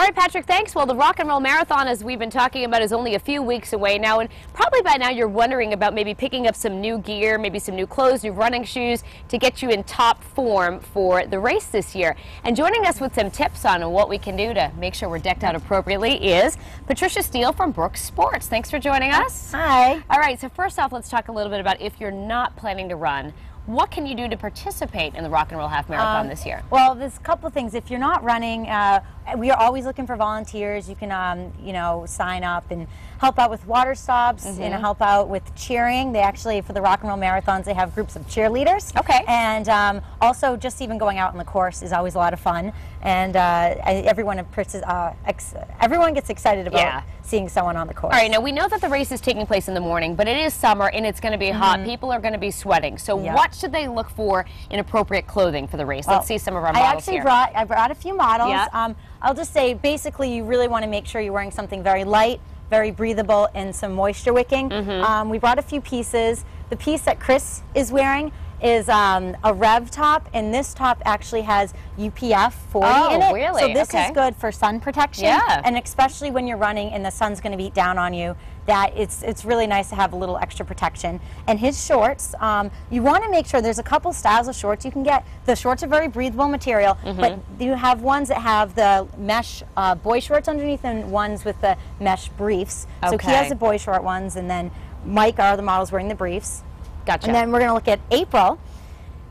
All right, Patrick, thanks. Well, the Rock and Roll Marathon, as we've been talking about, is only a few weeks away now, and probably by now you're wondering about maybe picking up some new gear, maybe some new clothes, new running shoes to get you in top form for the race this year. And joining us with some tips on what we can do to make sure we're decked out appropriately is Patricia Steele from Brooks Sports. Thanks for joining us. Hi. All right, so first off, let's talk a little bit about if you're not planning to run, what can you do to participate in the Rock and Roll Half Marathon Um, this year? Well, there's a couple of things. If you're not running, uh, we are always looking for volunteers. You can, um, you know, sign up and help out with water stops and Mm-hmm. help out with cheering. They actually, for the rock and roll marathons, they have groups of cheerleaders. Okay. And um, also, just even going out on the course is always a lot of fun. And uh, everyone, uh, everyone gets excited about Yeah. seeing someone on the course. All right, now we know that the race is taking place in the morning, but it is summer and it's going to be hot. People are going to be sweating. So. Yeah. What should they look for in appropriate clothing for the race? Let's see some of our I models actually here. brought I brought a few models. Yeah. Um, I'll just say basically you really want to make sure you're wearing something very light, very breathable, and some moisture wicking. Mm-hmm. Um, we brought a few pieces. The piece that Chris is wearing is um, a Rev top, and this top actually has UPF 40 Oh, in it. really? So this Okay. is good for sun protection. Yeah. And especially when you're running and the sun's going to beat down on you, that it's it's really nice to have a little extra protection. And his shorts, um, you want to make sure there's a couple styles of shorts you can get. The shorts are very breathable material, Mm-hmm. but you have ones that have the mesh uh, boy shorts underneath and ones with the mesh briefs. Okay. So he has the boy short ones, and then Mike are the models wearing the briefs. Gotcha. And then we're going to look at April.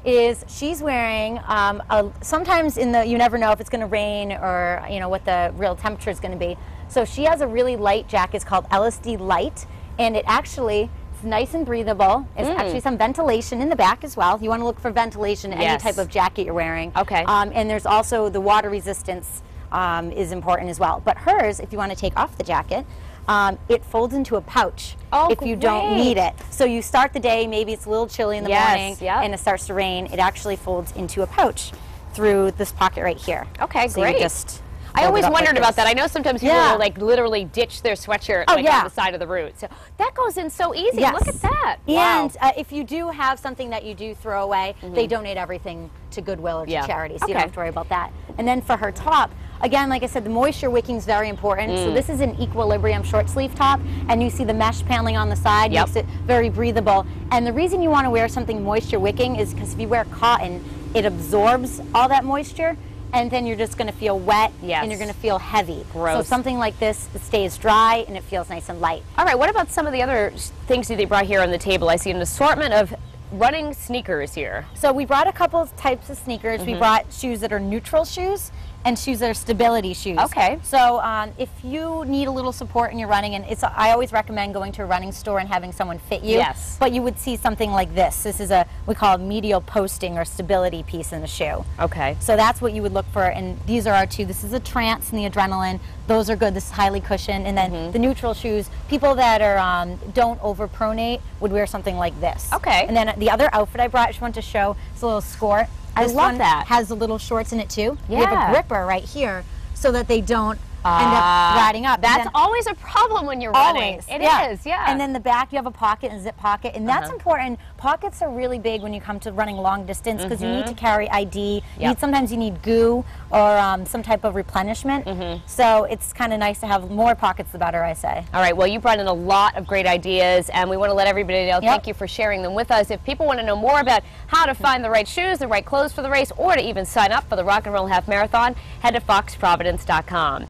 Is she's wearing um, a, sometimes in the you never know if it's going to rain or you know what the real temperature is going to be. So she has a really light jacket. It's called LSD Lite, and it actually it's nice and breathable. It's Mm. actually some ventilation in the back as well. You want to look for ventilation in Yes. any type of jacket you're wearing. Okay. Um, and there's also the water resistance um, is important as well. But hers, if you want to take off the jacket, um, it folds into a pouch Oh, if you don't need it. So you start the day, maybe it's a little chilly in the Yes, morning, yep. and it starts to rain. It actually folds into a pouch through this pocket right here. Okay, so great. just I always up like wondered about that. I know sometimes people Yeah. will like literally ditch their sweatshirt Oh, like yeah. on the side of the route. So that goes in so easy. Yes. Look at that. And wow. Mm-hmm. uh, if you do have something that you do throw away, they donate everything to Goodwill or to Yeah. charity, so you don't have to worry about that. And then for her top, again, like I said, the moisture wicking is very important. Mm. So this is an equilibrium short sleeve top, and you see the mesh paneling on the side Yep. makes it very breathable. And the reason you want to wear something moisture wicking is because if you wear cotton, it absorbs all that moisture. And then you're just going to feel wet, Yes. and you're going to feel heavy. So something like this stays dry and it feels nice and light. All right, what about some of the other things that they brought here on the table? I see an assortment of running sneakers here. So we brought a couple of types of sneakers. Mm-hmm. We brought shoes that are neutral shoes and shoes that are stability shoes. Okay. So um, if you need a little support in your running, and it's I always recommend going to a running store and having someone fit you. Yes. But you would see something like this. This is a we call a medial posting or stability piece in the shoe. Okay. So that's what you would look for, and these are our two. This is a trance and the Adrenaline. Those are good. This is highly cushioned, and then Mm-hmm. the neutral shoes. People that are um, don't overpronate would wear something like this. Okay. And then the other outfit I brought, I just want to show, it's a little skirt. I This love one that. Has the little shorts in it too. Yeah. We have a gripper right here, so that they don't end Ah, up riding up. That's then- always a problem when you're running. Always. It yeah. is, yeah. And then the back, you have a pocket and zip pocket, and that's Uh-huh. important. Pockets are really big when you come to running long distance because you need to carry ID. You Mm-hmm. Need, sometimes you need goo or um, some type of replenishment. Mm-hmm. So it's kind of nice to have more pockets, the better, I say. All right, well, you brought in a lot of great ideas, and we want to let everybody know thank you for sharing them with us. If people want to know more about how to find the right shoes, the right clothes for the race, or to even sign up for the Rock and Roll Half Marathon, head to foxprovidence.com.